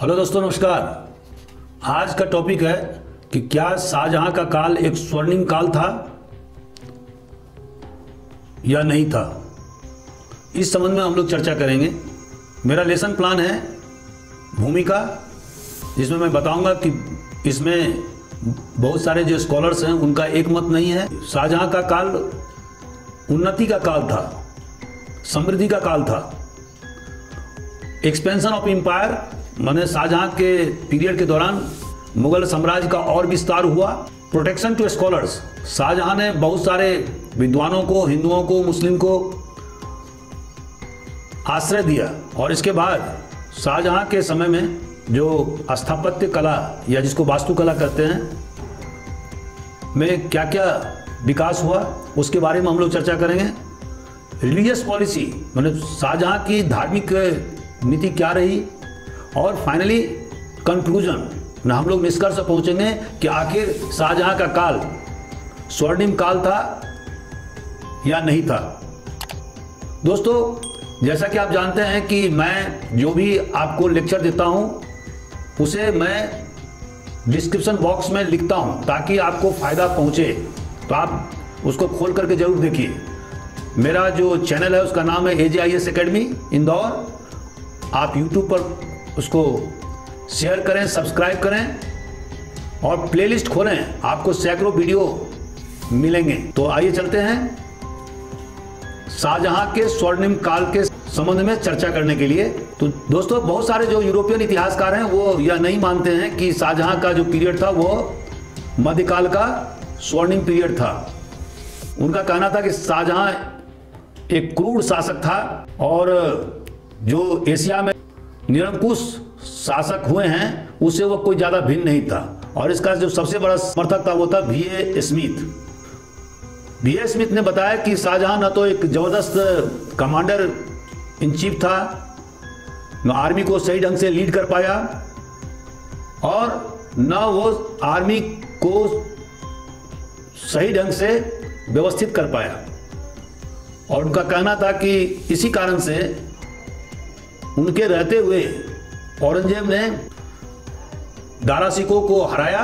Hello दोस्तों, नमस्कार। आज का टॉपिक है कि क्या शाहजहां का काल एक स्वर्णिम काल था या नहीं था? इस संबंध में हम लोग चर्चा करेंगे। मेरा लेसन प्लान है भूमिका, जिसमें मैं बताऊँगा कि इसमें बहुत सारे जो स्कॉलर्स हैं, उनका एक मत नहीं है। शाहजहां का काल उन्नति का काल था, समृद्धि का काल था। एक्सपेंशन ऑफ़ एम्पायर मैंने शाहजहां के पीरियड के दौरान मुगल साम्राज्य का और विस्तार हुआ। प्रोटेक्शन टू स्कॉलर्स शाहजहां ने बहुत सारे विद्वानों को, हिंदुओं को, मुस्लिम को आश्रय दिया। और इसके बाद शाहजहां के समय में जो स्थापत्य कला या जिसको वास्तुकला कहते हैं, में क्या क्या विकास हुआ, उसके बारे में हम लोग चर्चा करेंगे। रिलीजियस पॉलिसी मतलब शाहजहां की धार्मिक नीति क्या रही और फाइनली कंक्लूजन ना हम लोग निष्कर्ष पहुँचेंगे कि आखिर शाहजहां का काल स्वर्णिम काल था या नहीं था। दोस्तों, जैसा कि आप जानते हैं कि मैं जो भी आपको लेक्चर देता हूँ, उसे मैं डिस्क्रिप्शन बॉक्स में लिखता हूँ ताकि आपको फ़ायदा पहुँचे। तो आप उसको खोल करके ज़रूर देखिए। मेरा जो चैनल है, उसका नाम है A J I S academy Indore. आप यूट्यूब पर उसको शेयर करें सब्सक्राइब करें और प्लेलिस्ट खोलें। आपको सैकड़ों वीडियो मिलेंगे। तो आइए चलते हैं शाहजहां के स्वर्णिम काल के संबंध में चर्चा करने के लिए। तो दोस्तों, बहुत सारे जो यूरोपियन इतिहासकार हैं, वो यह नहीं मानते हैं कि शाहजहां का जो पीरियड था, वो मध्यकाल का स्वर्णिम पीरियड था। उनका कहना था कि शाहजहां एक क्रूर शासक था और जो एशिया में निरंकुश शासक हुए हैं उससे वो कोई ज़्यादा भिन्न नहीं था। और इसका जो सबसे बड़ा समर्थक था वो था V A Smith. V A Smith ने बताया कि शाहजहां न तो एक ज़बरदस्त कमांडर इन चीफ था, न आर्मी को सही ढंग से लीड कर पाया, और न वो आर्मी को सही ढंग से व्यवस्थित कर पाया। और उनका कहना था कि इसी कारण से उनके रहते हुए औरंगज़ेब ने दारा सिकों को हराया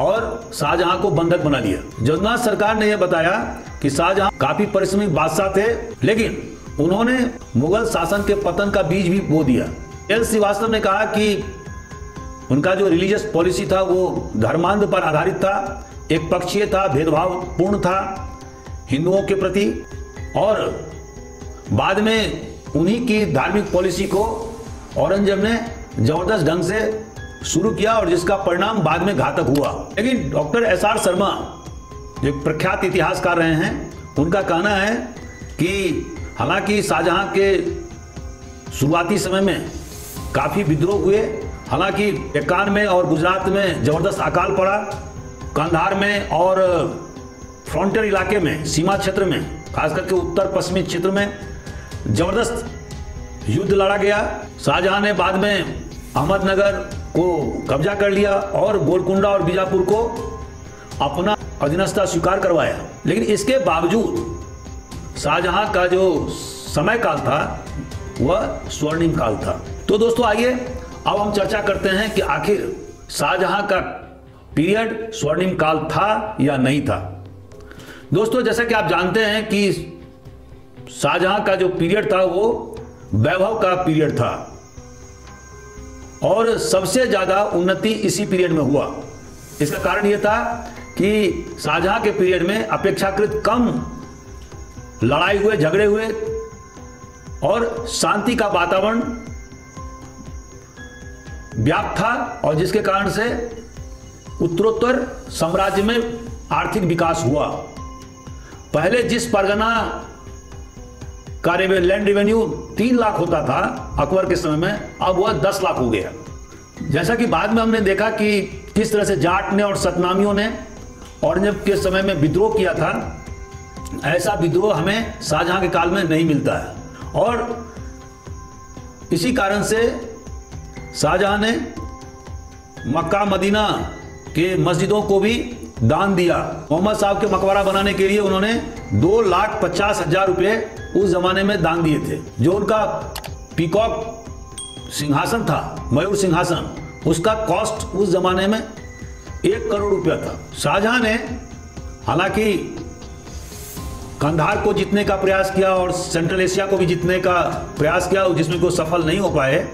और शाहजहां को बंधक बना लिया। जगन्नाथ सरकार ने यह बताया कि शाहजहां काफ़ी परिश्रमी बादशाह थे, लेकिन उन्होंने मुगल शासन के पतन का बीज भी बो दिया। एल श्रीवास्तव ने कहा कि उनका जो रिलीजियस पॉलिसी था, वो धर्मांध पर आधारित था एक पक्षीय था भेदभाव पूर्ण था, हिंदुओं के प्रति, और बाद में उन्हीं की धार्मिक पॉलिसी को औरंगज़ेब ने ज़बरदस्त ढंग से शुरू किया और जिसका परिणाम बाद में घातक हुआ। लेकिन डॉक्टर एस आर शर्मा जो प्रख्यात इतिहासकार रहे हैं, उनका कहना है कि हालाँकि शाहजहां के शुरुआती समय में काफ़ी विद्रोह हुए। हालाँकि डेक्कान में और गुजरात में ज़बरदस्त अकाल पड़ा। कंधार में और फ्रंटियर इलाके में, सीमा क्षेत्र में खास करके उत्तर पश्चिमी क्षेत्र में ज़बरदस्त युद्ध लड़ा गया। शाहजहां ने बाद में अहमदनगर को कब्जा कर लिया और गोलकुंडा और बीजापुर को अपना अधीनस्था स्वीकार करवाया। लेकिन इसके बावजूद शाहजहां का जो समय काल था, वह स्वर्णिम काल था। तो दोस्तों आइए, अब हम चर्चा करते हैं कि आखिर शाहजहां का पीरियड स्वर्णिम काल था या नहीं था। दोस्तों, जैसा कि आप जानते हैं कि शाहजहां का जो पीरियड था, वो वैभव का पीरियड था। और सबसे ज़्यादा उन्नति इसी पीरियड में हुआ। इसका कारण यह था कि शाहजहां के पीरियड में अपेक्षाकृत कम लड़ाई हुए, झगड़े हुए और शांति का वातावरण व्याप्त था और जिसके कारण से उत्तरोत्तर साम्राज्य में आर्थिक विकास हुआ। पहले जिस परगना का लैंड रेवेन्यू तीन लाख होता था, अकबर के समय में, अब वह दस लाख हो गया। जैसा कि बाद में हमने देखा कि किस तरह से जाट ने और सतनामियों ने औरंगज़ेब के समय में विद्रोह किया था, ऐसा विद्रोह हमें शाहजहां के काल में नहीं मिलता है। और इसी कारण से शाहजहां ने मक्का मदीना के मस्जिदों को भी दान दिया। मोहम्मद साहब के मकबरा बनाने के लिए उन्होंने दो लाख पचास हज़ार रुपये उस जमाने में दान दिए थे, जो उनका पीकॉक सिंहासन था, मयूर सिंहासन। उसका कॉस्ट उस जमाने में एक करोड़ रुपया था। शाहजहां ने, हालाँकि कंधार को जीतने का प्रयास किया और सेंट्रल एशिया को भी जीतने का प्रयास किया, जिसमें कोई सफल नहीं हो पाए,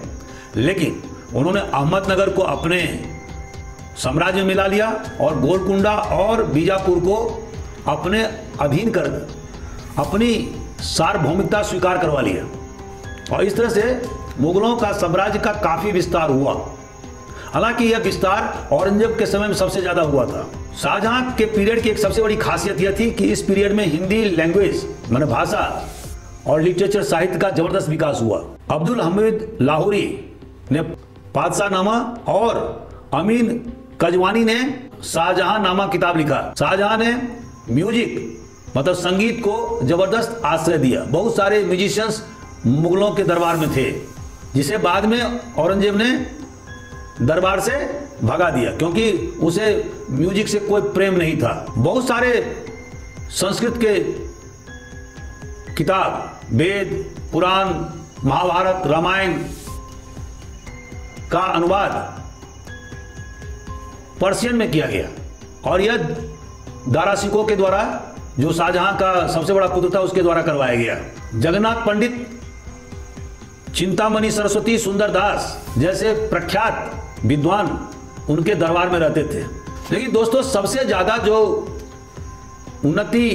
लेकिन उन्होंने अहमदनगर को अपने साम्राज्य मिला लिया और गोलकुंडा और बीजापुर को अपने अधीन कर, अपनी सार्वभौमिकता स्वीकार करवा लिया। और इस तरह से मुगलों का साम्राज्य का काफ़ी विस्तार हुआ। हालाँकि यह विस्तार औरंगज़ेब के समय में सबसे ज़्यादा हुआ था। शाहजहां के पीरियड की एक सबसे बड़ी खासियत यह थी कि इस पीरियड में हिंदी लैंग्वेज, मान भाषा और लिटरेचर साहित्य का ज़बरदस्त विकास हुआ। अब्दुल हमीद लाहौरी ने पादशाहनामा और अमीन कजवानी ने शाहजहां नामा किताब लिखा। शाहजहां ने म्यूज़िक मतलब संगीत को ज़बरदस्त आश्रय दिया। बहुत सारे म्यूजिशियंस मुगलों के दरबार में थे, जिसे बाद में औरंगज़ेब ने दरबार से भगा दिया, क्योंकि उसे म्यूज़िक से कोई प्रेम नहीं था। बहुत सारे संस्कृत के किताब, वेद, पुराण, महाभारत, रामायण का अनुवाद पर्शियन में किया गया। और यह दारा सिको के द्वारा, जो शाहजहां का सबसे बड़ा पुत्र था, उसके द्वारा करवाया गया। जगन्नाथ पंडित चिंतामणि सरस्वती सुंदरदास जैसे प्रख्यात विद्वान उनके दरबार में रहते थे। लेकिन दोस्तों, सबसे ज़्यादा जो उन्नति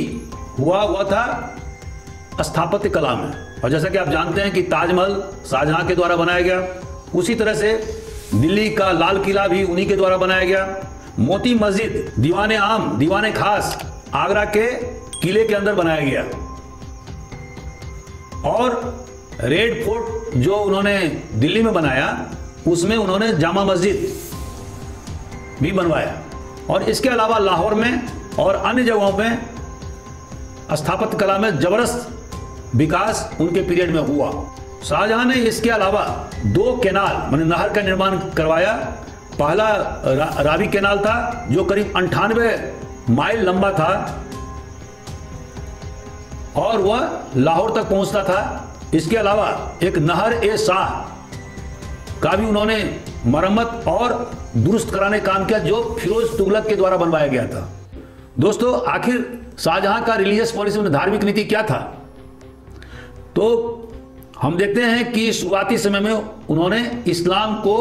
हुआ हुआ था स्थापत्य कला में। और जैसा कि आप जानते हैं कि ताजमहल शाहजहां के द्वारा बनाया गया, उसी तरह से दिल्ली का लाल किला भी उन्हीं के द्वारा बनाया गया। मोती मस्जिद, दीवाने आम, दीवाने खास, आगरा के किले के अंदर बनाया गया। और रेड फोर्ट जो उन्होंने दिल्ली में बनाया, उसमें उन्होंने जामा मस्जिद भी बनवाया। और इसके अलावा लाहौर में और अन्य जगहों में स्थापत्य कला में ज़बरदस्त विकास उनके पीरियड में हुआ। शाहजहां ने इसके अलावा दो केनाल मैंने नहर का निर्माण करवाया। पहला रा, रावी केनाल था जो करीब अंठानवे माइल लंबा था और वह लाहौर तक पहुँचता था। इसके अलावा एक नहर ए शाह का भी उन्होंने मरम्मत और दुरुस्त कराने काम किया जो फिरोज तुगलक के द्वारा बनवाया गया था। दोस्तों आखिर शाहजहां का रिलीजियस पॉलिसी में धार्मिक नीति क्या था? तो हम देखते हैं कि शुरुआती समय में उन्होंने इस्लाम को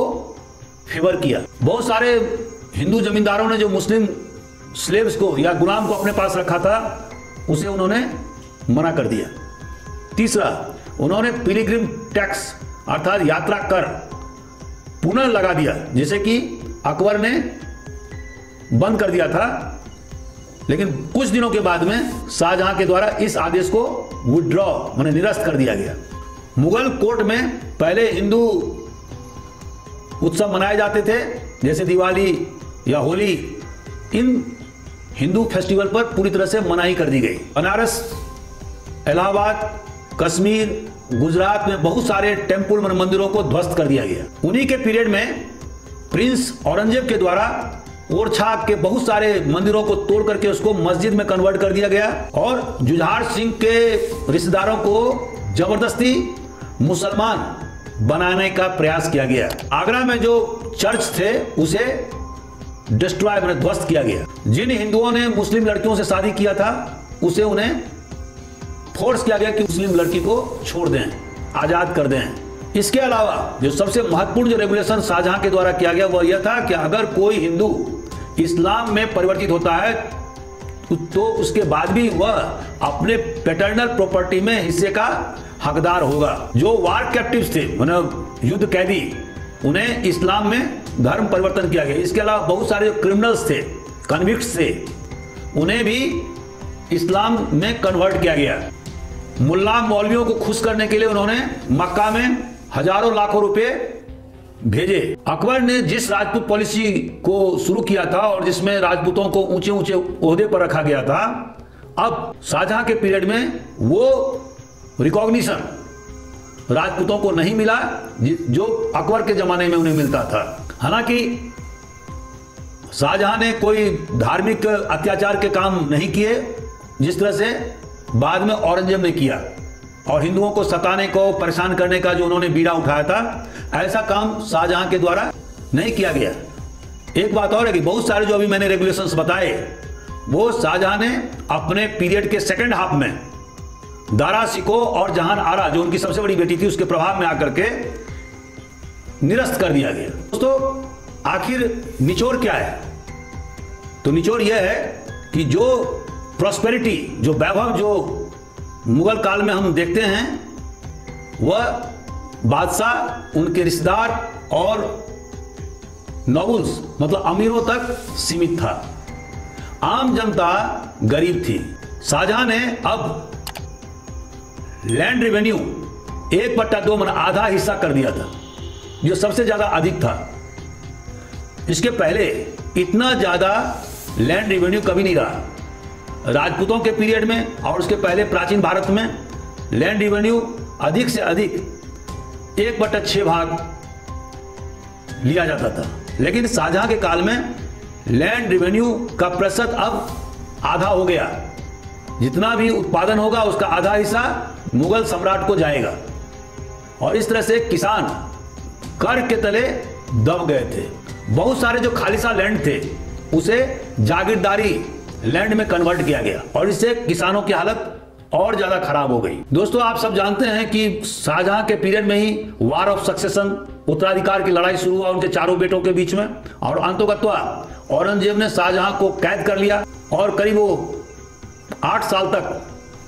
फेवर किया। बहुत सारे हिंदू जमींदारों ने जो मुस्लिम स्लेब्स को या गुलाम को अपने पास रखा था, उसे उन्होंने मना कर दिया। तीसरा, उन्होंने पिलीग्रिम टैक्स अर्थात यात्रा कर पुनः लगा दिया, जिसे कि अकबर ने बंद कर दिया था। लेकिन कुछ दिनों के बाद में शाहजहां के द्वारा इस आदेश को विड्रॉ मैंने निरस्त कर दिया गया। मुगल कोर्ट में पहले हिंदू उत्सव मनाए जाते थे, जैसे दिवाली या होली, इन हिंदू फेस्टिवल पर पूरी तरह से मनाही कर दी गई। बनारस, इलाहाबाद, कश्मीर, गुजरात में बहुत सारे टेंपल मंदिरों को ध्वस्त कर दिया गया। उन्हीं के पीरियड में प्रिंस औरंगज़ेब के द्वारा ओरछा के बहुत सारे मंदिरों को तोड़ करके उसको मस्जिद में कन्वर्ट कर दिया गया और जुझार सिंह के रिश्तेदारों को ज़बरदस्ती मुसलमान बनाने का प्रयास किया गया। आगरा में जो चर्च थे, उसे डिस्ट्रॉय मैंने ध्वस्त किया गया। जिन हिंदुओं ने मुस्लिम लड़कियों से शादी किया था, उसे उन्हें फोर्स किया गया कि मुस्लिम लड़की को छोड़ दें, आज़ाद कर दें। इसके अलावा जो सबसे महत्वपूर्ण जो रेगुलेशन शाहजहां के द्वारा किया गया, वह यह था कि अगर कोई हिंदू इस्लाम में परिवर्तित होता है तो उसके बाद भी वह अपने पेटर्नल प्रॉपर्टी में हिस्से का हकदार होगा। जो वार कैप्टिव थे मतलब युद्ध कैदी, उन्हें इस्लाम में धर्म परिवर्तन किया गया। इसके अलावा बहुत सारे क्रिमिनल्स थे कन्विक्ट्स थे, उन्हें भी इस्लाम में कन्वर्ट किया गया। मुल्ला मौलवियों को खुश करने के लिए उन्होंने मक्का में हज़ारों लाखों रुपए भेजे। अकबर ने जिस राजपूत पॉलिसी को शुरू किया था और जिसमें राजपूतों को ऊँचे ऊँचे ओहदे पर रखा गया था, अब शाहजहां के पीरियड में वो रिकॉग्निशन राजपूतों को नहीं मिला जो अकबर के जमाने में उन्हें मिलता था। हालाँकि शाहजहां ने कोई धार्मिक अत्याचार के काम नहीं किए, जिस तरह से बाद में औरंगज़ेब ने किया। और हिंदुओं को सताने को, परेशान करने का जो उन्होंने बीड़ा उठाया था, ऐसा काम शाहजहां के द्वारा नहीं किया गया। एक बात और है कि बहुत सारे जो अभी मैंने रेगुलेशंस बताए, वो शाहजहां ने अपने पीरियड के सेकंड हाफ़ में दारा सिको और जहान आरा, जो उनकी सबसे बड़ी बेटी थी, उसके प्रभाव में आकर के निरस्त कर दिया गया। दोस्तों, आखिर निचोड़ क्या है? तो निचोड़ यह है कि जो प्रॉस्पेरिटी जो वैभव, जो मुगल काल में हम देखते हैं, वह बादशाह, उनके रिश्तेदार और नॉबल्स मतलब अमीरों तक सीमित था। आम जनता गरीब थी। शाहजहां ने अब लैंड रेवेन्यू एक बट्टा दो मन आधा हिस्सा कर दिया था, जो सबसे ज़्यादा अधिक था। इसके पहले इतना ज़्यादा लैंड रेवेन्यू कभी नहीं रहा। राजपूतों के पीरियड में और उसके पहले प्राचीन भारत में लैंड रेवेन्यू अधिक से अधिक एक बटा छह भाग लिया जाता था। लेकिन शाहजहां के काल में लैंड रेवेन्यू का प्रतिशत अब आधा हो गया। जितना भी उत्पादन होगा, उसका आधा हिस्सा मुगल सम्राट को जाएगा। और इस तरह से किसान कर के तले दब गए थे। बहुत सारे जो खालिसा लैंड थे, उसे जागीरदारी लैंड में कन्वर्ट किया गया और इससे किसानों की हालत और ज़्यादा खराब हो गई। दोस्तों, आप सब जानते हैं कि शाहजहां के पीरियड में ही वार ऑफ़ सक्सेशन उत्तराधिकार की लड़ाई शुरू हुआ उनके चारों बेटों के बीच में। और अंतोगत्वा औरंगज़ेब ने शाहजहां को कैद कर लिया और करीब वो आठ साल तक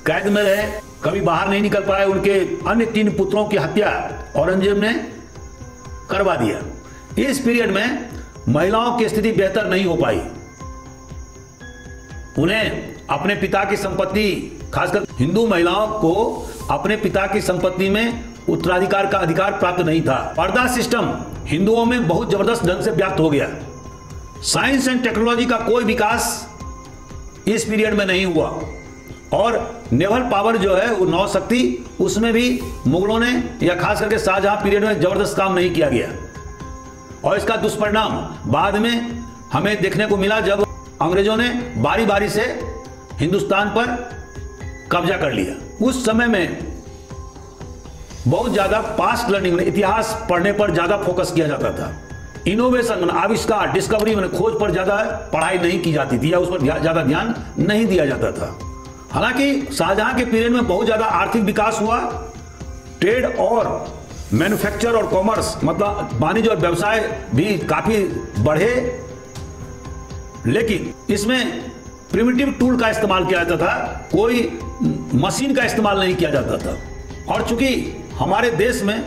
कैद में रहे, कभी बाहर नहीं निकल पाए उनके अन्य तीन पुत्रों की हत्या औरंगज़ेब ने करवा दिया। इस पीरियड में महिलाओं की स्थिति बेहतर नहीं हो पाई। उन्हें अपने पिता की संपत्ति, खासकर हिंदू महिलाओं को अपने पिता की संपत्ति में उत्तराधिकार का अधिकार प्राप्त नहीं था। पर्दा सिस्टम हिंदुओं में बहुत ज़बरदस्त ढंग से व्याप्त हो गया। साइंस एंड टेक्नोलॉजी का कोई विकास इस पीरियड में नहीं हुआ। और नेवल पावर जो है नौ शक्ति, उसमें भी मुगलों ने, या खास करके शाहजहां पीरियड में ज़बरदस्त काम नहीं किया गया। और इसका दुष्परिणाम बाद में हमें देखने को मिला जब अंग्रेज़ों ने बारी बारी से हिंदुस्तान पर कब्जा कर लिया। उस समय में बहुत ज़्यादा पास्ट लर्निंग इतिहास पढ़ने पर ज़्यादा फोकस किया जाता था। इनोवेशन मैंने आविष्कार डिस्कवरी में खोज पर ज़्यादा पढ़ाई नहीं की जाती थी या उस पर ज़्यादा ध्यान नहीं दिया जाता था। हालाँकि शाहजहां के पीरियड में बहुत ज़्यादा आर्थिक विकास हुआ। ट्रेड और मैन्युफैक्चर और कॉमर्स मतलब वाणिज्य और व्यवसाय भी काफ़ी बढ़े। लेकिन इसमें प्रिमिटिव टूल का इस्तेमाल किया जाता था, कोई मशीन का इस्तेमाल नहीं किया जाता था। और चूँकि हमारे देश में,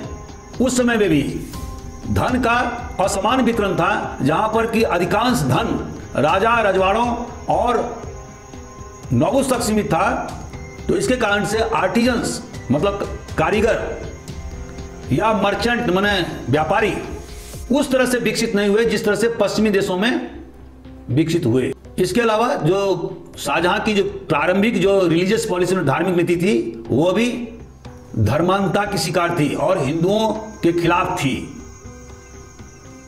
उस समय में भी धन का असमान वितरण था, जहाँ पर कि अधिकांश धन राजा रजवाड़ों और नौगुस तक सीमित था। तो इसके कारण से आर्टिजन्स मतलब कारीगर या मर्चेंट माने व्यापारी, उस तरह से विकसित नहीं हुए, जिस तरह से पश्चिमी देशों में विकसित हुए। इसके अलावा जो शाहजहां की जो प्रारंभिक, जो रिलीजियस पॉलिसी में धार्मिक नीति थी, वो भी धर्मांता की शिकार थी और हिंदुओं के खिलाफ थी।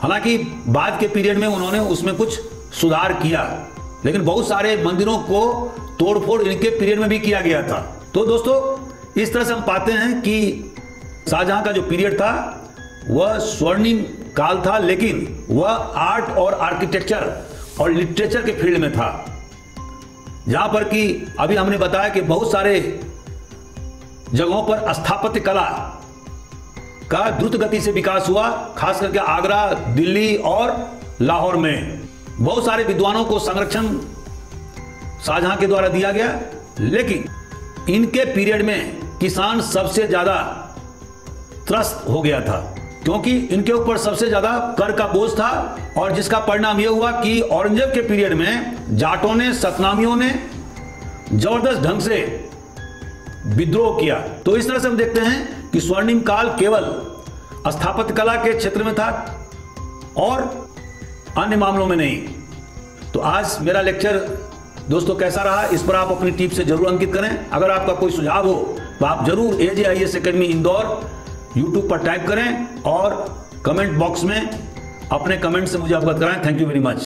हालाँकि बाद के पीरियड में उन्होंने उसमें कुछ सुधार किया, लेकिन बहुत सारे मंदिरों को तोड़फोड़ इनके पीरियड में भी किया गया था। तो दोस्तों, इस तरह से हम पाते हैं कि शाहजहां का जो पीरियड था, वह स्वर्णिम काल था, लेकिन वह आर्ट और आर्किटेक्चर और लिटरेचर के फ़ील्ड में था। जहाँ पर कि अभी हमने बताया कि बहुत सारे जगहों पर स्थापत्य कला का द्रुत गति से विकास हुआ, खास करके आगरा, दिल्ली और लाहौर में। बहुत सारे विद्वानों को संरक्षण शाहजहां के द्वारा दिया गया, लेकिन इनके पीरियड में किसान सबसे ज़्यादा त्रस्त हो गया था, क्योंकि इनके ऊपर सबसे ज़्यादा कर का बोझ था, और जिसका परिणाम यह हुआ कि औरंगज़ेब के पीरियड में जाटों ने, सतनामियों ने ज़बरदस्त ढंग से विद्रोह किया। तो इस तरह से हम देखते हैं कि स्वर्णिम काल केवल स्थापत्य कला के क्षेत्र में था और अन्य मामलों में नहीं। तो आज मेरा लेक्चर दोस्तों कैसा रहा, इस पर आप अपनी टीप से ज़रूर अंकित करें। अगर आपका कोई सुझाव हो तो आप ज़रूर AJ I S academy Indore YouTube पर टाइप करें और कमेंट बॉक्स में अपने कमेंट से मुझे अवगत कराएँ। Thank you very much.